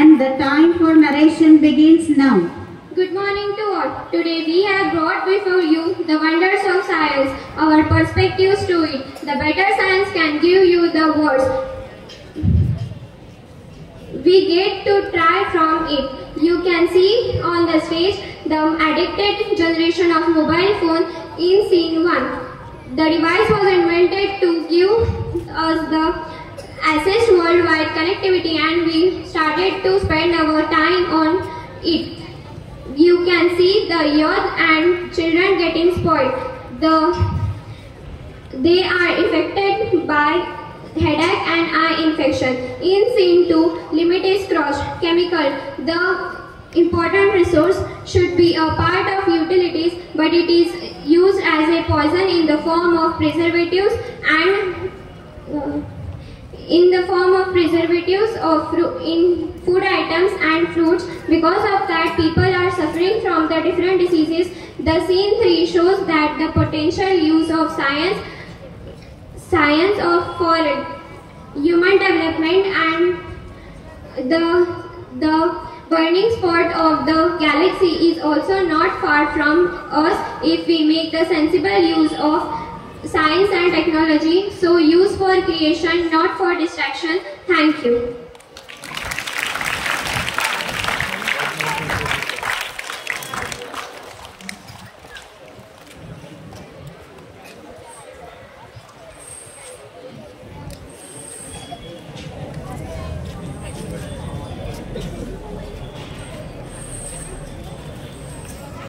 and the time for narration begins now. Good morning to all. Today we have brought before you the wonders of science, our perspectives to it. The better science can give you the words. We get to try from it. You can see on the stage the addicted generation of mobile phone in scene 1. The device was invented to give us the access worldwide connectivity and we started to spend our time on it. You can see the youth and children getting spoiled. The, they are affected by headache and eye infection. In scene 2, limit is. Chemical. The important resource should be a part of utilities but it is used as a poison in the form of preservatives and uh, in the form of preservatives of in food items and fruits. Because of that, people are suffering from the different diseases. The scene 3 shows that the potential use of science, science of for human development and the the burning spot of the galaxy is also not far from us if we make the sensible use of science and technology. So use for creation, not for distraction. Thank you.